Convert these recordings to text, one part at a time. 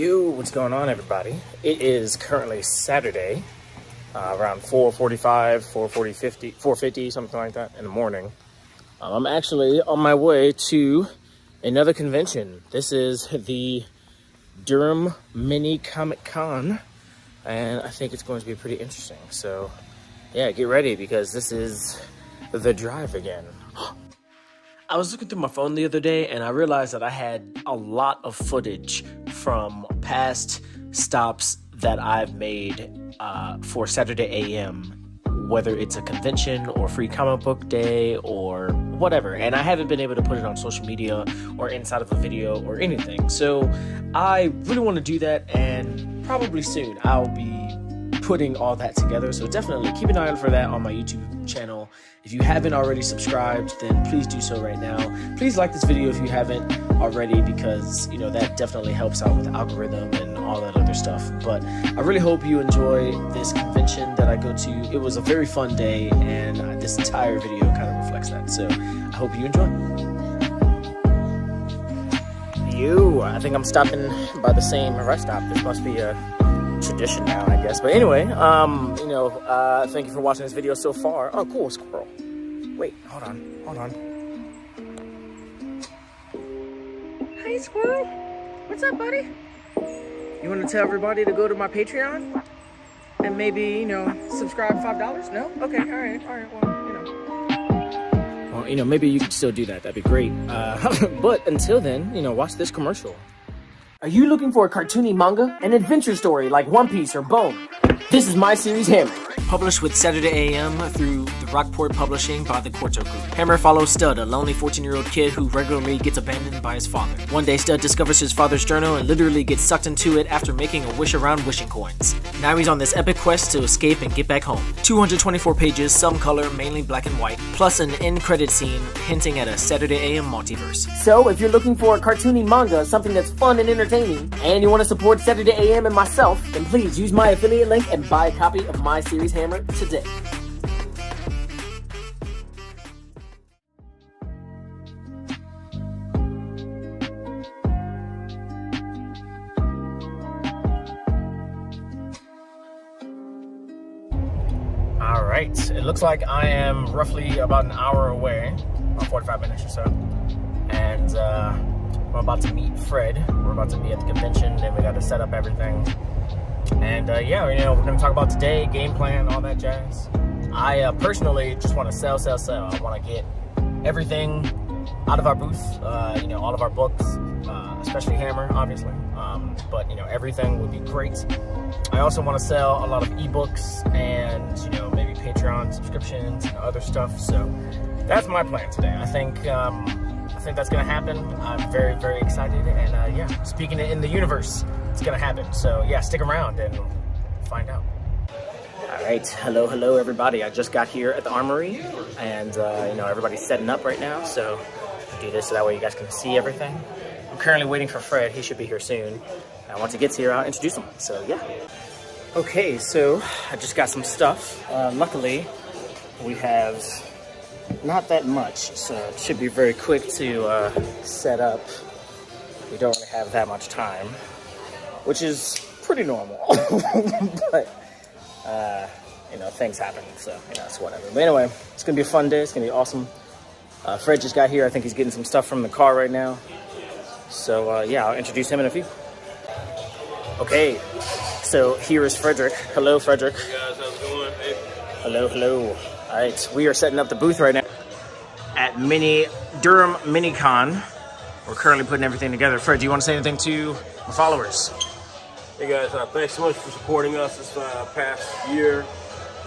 Yo, what's going on everybody? It is currently Saturday, uh, around 4.45, 4.40, 50, 4.50, something like that in the morning. Um, I'm actually on my way to another convention. This is the Durham Mini Comic Con, and I think it's going to be pretty interesting. So yeah, get ready because this is the drive again. I was looking through my phone the other day and I realized that I had a lot of footage from past stops that I've made uh, for Saturday AM, whether it's a convention or free comic book day or whatever. And I haven't been able to put it on social media or inside of a video or anything. So I really want to do that and probably soon I'll be putting all that together. So definitely keep an eye out for that on my YouTube channel. If you haven't already subscribed, then please do so right now. Please like this video if you haven't already because, you know, that definitely helps out with the algorithm and all that other stuff. But I really hope you enjoy this convention that I go to. It was a very fun day and this entire video kind of reflects that. So I hope you enjoy. You, I think I'm stopping by the same rest stop. This must be a tradition now, I guess. But anyway, um, you know, uh, thank you for watching this video so far. Oh, cool, squirrel. Wait, hold on, hold on. Hey, squirrel. What's up, buddy? You want to tell everybody to go to my Patreon? And maybe, you know, subscribe $5? No? Okay, all right, all right, well, you know. Well, you know, maybe you could still do that. That'd be great. Uh, but until then, you know, watch this commercial. Are you looking for a cartoony manga? An adventure story like One Piece or Bone? This is my series Hammer. Published with Saturday AM through the Rockport Publishing by the Quarto Group. Hammer follows Stud, a lonely 14 year old kid who regularly gets abandoned by his father. One day, Stud discovers his father's journal and literally gets sucked into it after making a wish around wishing coins. Now he's on this epic quest to escape and get back home. 224 pages, some color, mainly black and white, plus an end credit scene hinting at a Saturday AM multiverse. So, if you're looking for a cartoony manga, something that's fun and entertaining, and you want to support Saturday AM and myself, then please use my affiliate link and buy a copy of my series Hammer today. All right, it looks like I am roughly about an hour away, about 45 minutes or so. And uh, I'm about to meet Fred. We're about to be at the convention, and we got to set up everything. And uh, yeah, you know, we're gonna talk about today, game plan, all that jazz. I uh, personally just want to sell, sell, sell. I want to get everything out of our booth. Uh, you know, all of our books, uh, especially Hammer, obviously. Um, but you know, everything would be great. I also want to sell a lot of ebooks and you know maybe Patreon subscriptions and other stuff. So that's my plan today. I think. Um, I think that's gonna happen. I'm very, very excited, and uh, yeah, speaking in the universe, it's gonna happen. So yeah, stick around and find out. All right, hello, hello, everybody. I just got here at the Armory, and uh, you know everybody's setting up right now. So I do this so that way you guys can see everything. I'm currently waiting for Fred. He should be here soon. And once he gets here, I'll introduce him. So yeah. Okay, so I just got some stuff. Uh, luckily, we have not that much, so it should be very quick to uh, set up. We don't really have that much time, which is pretty normal, but uh, you know, things happen, so you know, it's whatever. But anyway, it's gonna be a fun day, it's gonna be awesome. Uh, Fred just got here, I think he's getting some stuff from the car right now. So uh, yeah, I'll introduce him in a few. Okay, so here is Frederick. Hello, Frederick. Hey guys, how's it going? Hey. Hello, hello. All right, we are setting up the booth right now at Mini Durham MiniCon. We're currently putting everything together. Fred, do you want to say anything to the followers? Hey guys, uh, thanks so much for supporting us this uh, past year.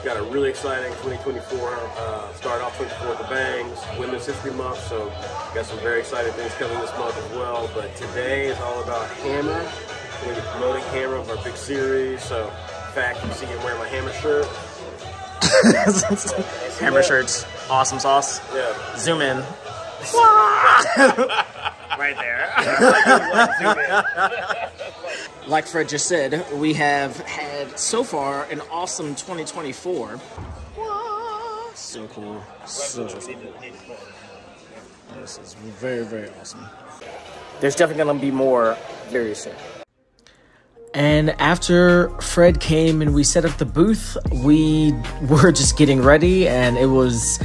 Got a really exciting 2024. Uh, start off 24 with the bangs, Women's History Month, so got some very exciting things coming this month as well. But today is all about Hammer. We're promoting Hammer of our big series. So, in fact, you see me wearing my Hammer shirt. Hammer shirts, awesome sauce. Yeah. Zoom in. right there. like Fred just said, we have had so far an awesome 2024. So cool. So, so, so cool. This is very, very awesome. There's definitely going to be more very soon. And after Fred came and we set up the booth, we were just getting ready, and it was.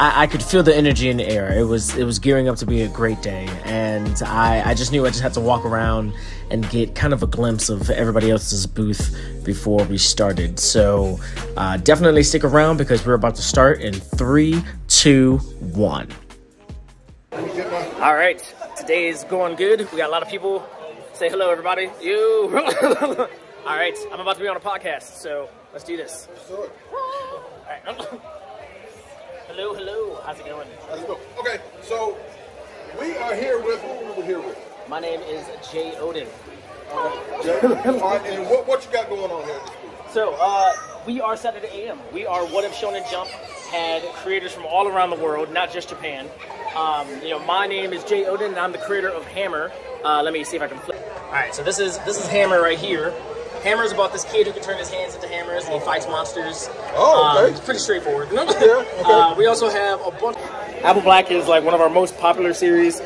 I, I, could feel the energy in the air. It was it was gearing up to be a great day, and I, I just knew I just had to walk around and get kind of a glimpse of everybody else's booth before we started. So uh, definitely stick around because we're about to start in three, two, one. All right, today is going good. We got a lot of people. Say hello, everybody. You. All right, I'm about to be on a podcast, so let's do this. All right. hello, hello. How's it going? How's it going? Okay, so we are here with who we here with? My name is Jey Odin. Uh, Jay, all right, and what, what you got going on here So, uh, we are Saturday AM. We are What If Shonen Jump had creators from all around the world, not just Japan. Um, you know, my name is Jey Odin, and I'm the creator of Hammer. Uh, let me see if I can flip. All right, so this is this is Hammer right here. Hammer is about this kid who can turn his hands into hammers and he fights monsters. Oh, okay. Um, it's pretty straightforward. yeah, okay. Uh, we also have a bunch. Apple Black is like one of our most popular series.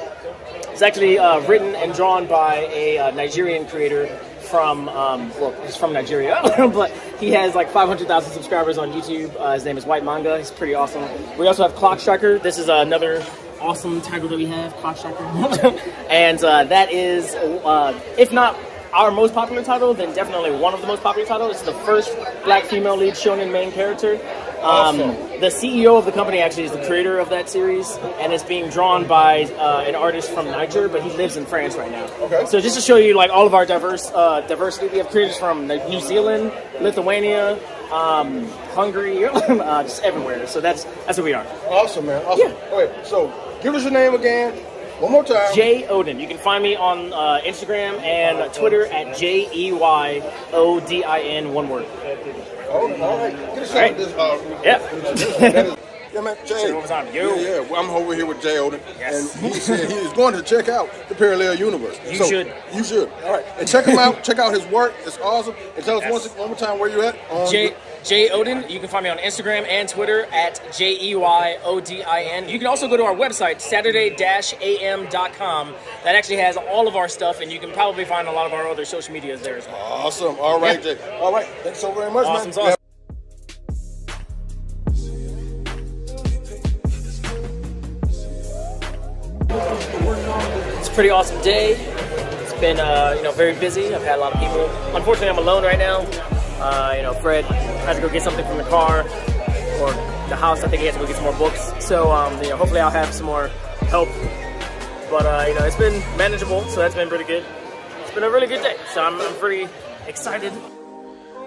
It's actually uh, written and drawn by a uh, Nigerian creator from, um, well, he's from Nigeria, but he has like 500,000 subscribers on YouTube. Uh, his name is Whyt Manga. He's pretty awesome. We also have Clock Striker. This is another awesome title that we have, Clock and uh, that is, uh, if not our most popular title, then definitely one of the most popular titles. It's the first black female lead shonen main character. Um, the CEO of the company actually is the creator of that series, and it's being drawn by uh, an artist from Niger, but he lives in France right now. Okay. So just to show you like all of our diverse uh, diversity, we have creators from New Zealand, Lithuania, um, Hungary, uh, just everywhere. So that's that's what we are. Awesome, man. Awesome. Yeah. Okay, so give us your name again. One more time. Jey Odin. You can find me on uh, Instagram and Twitter at J E Y O D I N, one word. Oh, all right. Get a shot Right. of this. Uh, Yeah. yeah, man. Jay. It one more time. Yo. Yeah, yeah. I'm over here with Jey Odin. Yes. And he said he is going to check out the Parallel Universe. You So, should. You should. All right. And check him out. check out his work. It's awesome. And tell us Yes. once, one more time where you're at. On J J Odin. You can find me on Instagram and Twitter at J E Y O D I N. You can also go to our website, Saturday-AM.com. That actually has all of our stuff, and you can probably find a lot of our other social medias there as well. Awesome. All right, Yeah. Jay. All right. Thanks so very much, Awesome man. sauce. It's a pretty awesome day. It's been, uh, you know, very busy. I've had a lot of people. Unfortunately, I'm alone right now. Uh, you know, Fred has to go get something from the car or the house. I think he has to go get some more books. So, um, you know, hopefully I'll have some more help. But, uh, you know, it's been manageable, so that's been pretty good. It's been a really good day. So I'm, I'm pretty excited.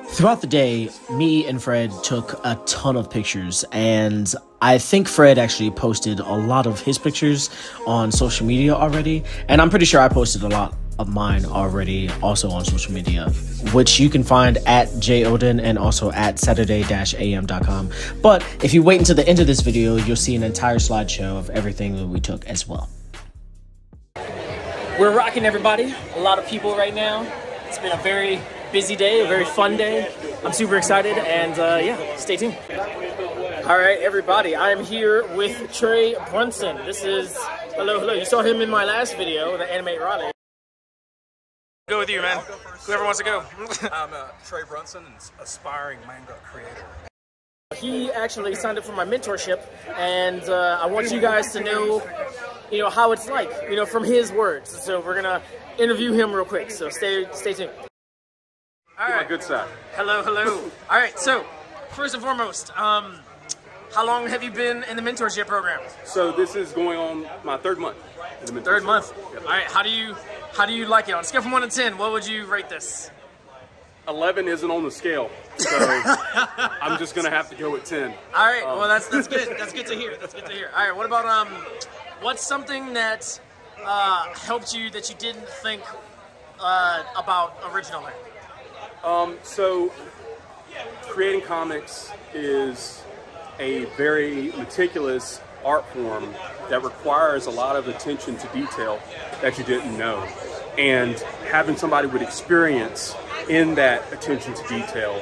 Throughout the day, me and Fred took a ton of pictures, and I think Fred actually posted a lot of his pictures on social media already, and I'm pretty sure I posted a lot of mine already also on social media, which you can find at jeyodin and also at saturday-am.com. But if you wait until the end of this video, you'll see an entire slideshow of everything that we took as well. We're rocking everybody. A lot of people right now. It's been a very busy day, a very fun day. I'm super excited, and uh, yeah, stay tuned. All right, everybody. I'm here with Trey Brunson. This is hello, hello. You saw him in my last video, the Animate Raleigh. Go with you, man. Whoever wants to go. I'm uh, Trey Brunson, an aspiring manga creator. he actually signed up for my mentorship, and uh, I want you guys to know, you know, how it's like, you know, from his words. So we're gonna interview him real quick. So stay, stay tuned. All right. good side. Hello, hello. All right. So first and foremost, um, how long have you been in the mentorship program? So this is going on my third month. in the. Third month. Yep. All right. How do you, how do you like it on a scale from one to ten? What would you rate this? 11 isn't on the scale, so I'm just gonna have to go with 10. All right. Um, well, that's that's good. That's good to hear. That's good to hear. All right. What about um, what's something that uh, helped you that you didn't think uh, about originally? So, creating comics is a very meticulous art form that requires a lot of attention to detail that you didn't know. And having somebody with experience in that attention to detail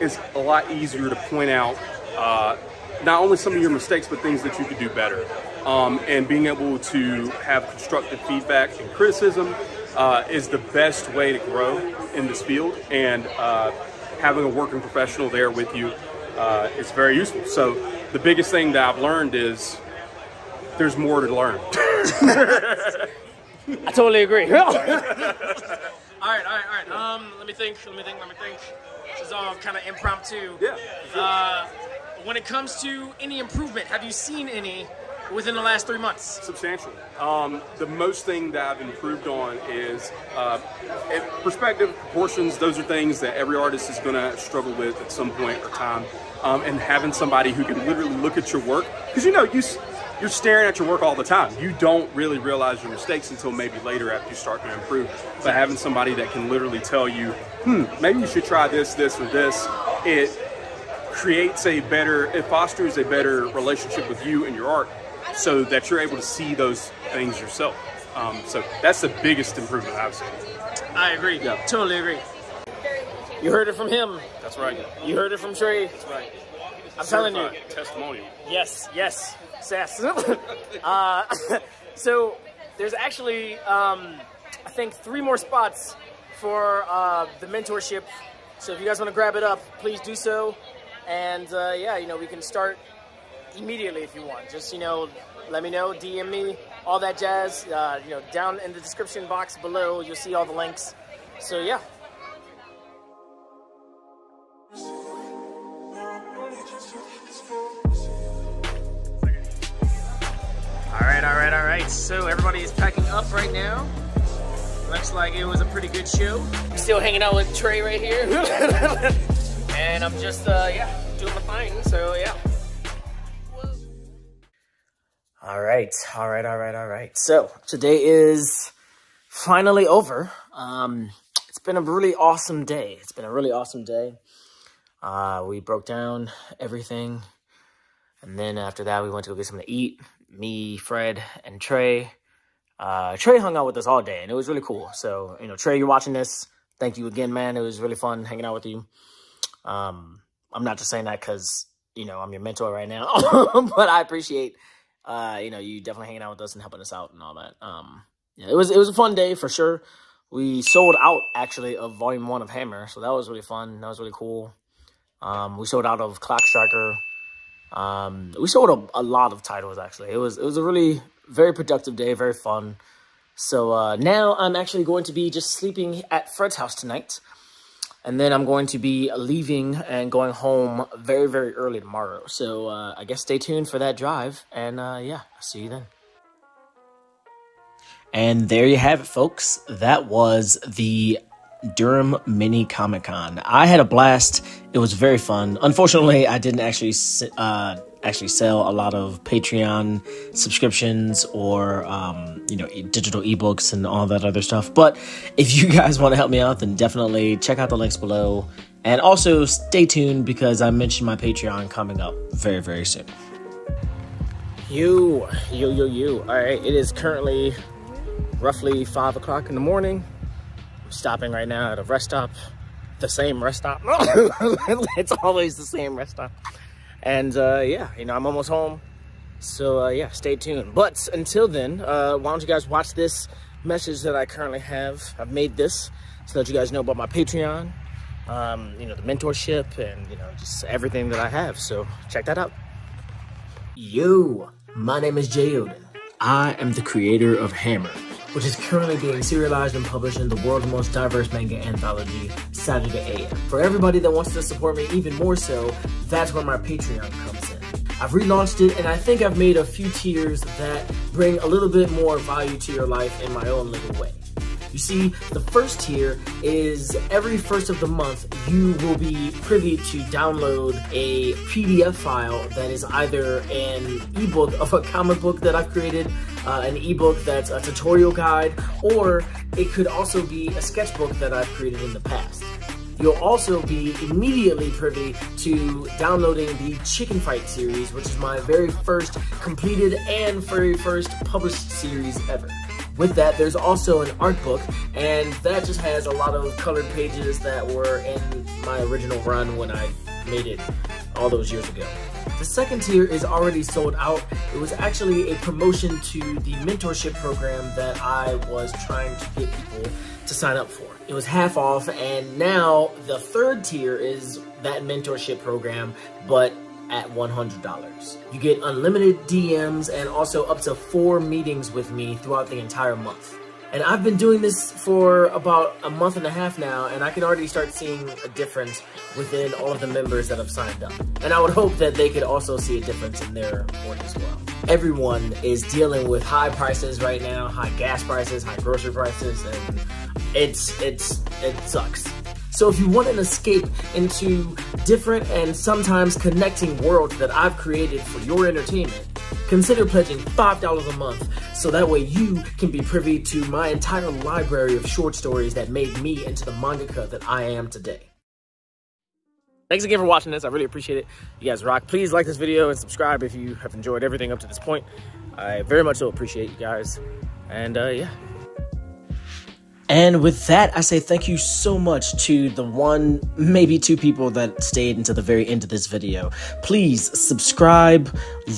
is a lot easier to point out uh, not only some of your mistakes, but things that you could do better. Um, and being able to have constructive feedback and criticism uh, is the best way to grow in this field, and uh, having a working professional there with you uh, is very useful. So the biggest thing that I've learned is there's more to learn. I totally agree. all right, all right, all right. Um, let me think. Let me think. Let me think. This is all kind of impromptu. Yeah. Uh, when it comes to any improvement, have you seen any within the last three months? Substantial. Um, the most thing that I've improved on is uh, perspective, proportions. Those are things that every artist is going to struggle with at some point or time. Um, and having somebody who can literally look at your work, because you know you you're staring at your work all the time. You don't really realize your mistakes until maybe later after you start to improve. But having somebody that can literally tell you, hmm, maybe you should try this, this, or this, it creates a better, it fosters a better relationship with you and your art so that you're able to see those things yourself. Um, so that's the biggest improvement I've seen. I agree. Yeah. Totally agree. You heard it from him. That's right. You heard it from Trey. That's right. I'm telling you. Testimonial. Yes, yes, sass. uh, so there's actually, um, I think, three more spots for uh, the mentorship. So if you guys want to grab it up, please do so. And uh, yeah, you know, we can start immediately if you want. Just, you know, let me know, DM me, all that jazz. Uh, you know, down in the description box below, you'll see all the links. So yeah. All right, all right, all right. So everybody is packing up right now. Looks like it was a pretty good show. I'm still hanging out with Trey right here. and I'm just, uh, yeah, doing my thing, so yeah. All right, all right, all right, all right. So today is finally over. Um, it's been a really awesome day. It's been a really awesome day. Uh, we broke down everything. And then after that, we went to go get something to eat. Me, Fred, and Trey. Uh, Trey hung out with us all day, and it was really cool. So, you know, Trey, you're watching this. Thank you again, man. It was really fun hanging out with you. Um, I'm not just saying that because, you know, I'm your mentor right now. but I appreciate uh, you know, you definitely hanging out with us and helping us out and all that. Um, yeah, it was it was a fun day for sure. We sold out actually of volume one of Hammer, so that was really fun. That was really cool. Um, we sold out of Clock Striker. Um, we sold a, a, lot of titles actually. It was it was a really very productive day, very fun. So uh, now I'm actually going to be just sleeping at Fred's house tonight. And then I'm going to be leaving and going home very, very early tomorrow. So uh, I guess stay tuned for that drive. And uh, yeah, I'll see you then. And there you have it, folks. That was the Durham Mini Comic Con. I had a blast. It was very fun. Unfortunately, I didn't actually uh, actually sell a lot of Patreon subscriptions or um, you know digital ebooks and all that other stuff. But if you guys want to help me out, then definitely check out the links below. And also stay tuned because I mentioned my Patreon coming up very very soon. You, you, you, you. All right, it is currently roughly five o'clock in the morning. I'm stopping right now at a rest stop. The same rest stop. it's always the same rest stop. And uh, yeah, you know, I'm almost home. So uh, yeah, stay tuned. But until then, uh, why don't you guys watch this message that I currently have. I've made this so that you guys know about my Patreon, um, you know, the mentorship and, you know, just everything that I have. So check that out. Yo, my name is Jey Odin. I am the creator of Hammer, which is currently being serialized and published in the world's most diverse manga anthology, Saturday AM. For everybody that wants to support me even more so, that's where my Patreon comes in. I've relaunched it and I think I've made a few tiers that bring a little bit more value to your life in my own little way. You see, the first tier is every first of the month, you will be privy to download a PDF file that is either an ebook of a comic book that I've created, uh, an ebook that's a tutorial guide, or it could also be a sketchbook that I've created in the past. You'll also be immediately privy to downloading the Chicken Fight series, which is my very first completed and very first published series ever. With that, there's also an art book, and that just has a lot of colored pages that were in my original run when I made it all those years ago. The second tier is already sold out. It was actually a promotion to the mentorship program that I was trying to get people to sign up for. It was half off, and now the third tier is that mentorship program, but at $100. You get unlimited DMs and also up to four meetings with me throughout the entire month. And I've been doing this for about a month and a half now, and I can already start seeing a difference within all of the members that have signed up. And I would hope that they could also see a difference in their work as well. Everyone is dealing with high prices right now, high gas prices, high grocery prices, and it's, it's, it sucks. So if you want an escape into different and sometimes connecting worlds that I've created for your entertainment, consider pledging $5 a month so that way you can be privy to my entire library of short stories that made me into the mangaka that I am today. Thanks again for watching this. I really appreciate it. You guys rock. Please like this video and subscribe if you have enjoyed everything up to this point. I very much so appreciate you guys. And uh, yeah. And with that, I say thank you so much to the one, maybe two people that stayed until the very end of this video. Please subscribe,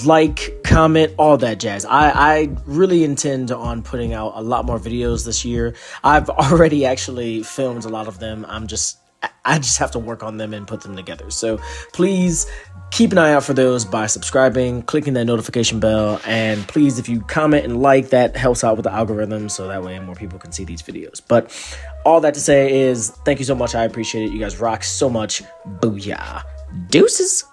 like, comment, all that jazz. I, I really intend on putting out a lot more videos this year. I've already actually filmed a lot of them. I'm just I just have to work on them and put them together. So please keep an eye out for those by subscribing, clicking that notification bell, and please, if you comment and like, that helps out with the algorithm so that way more people can see these videos. But all that to say is thank you so much. I appreciate it. You guys rock so much. Booyah. Deuces.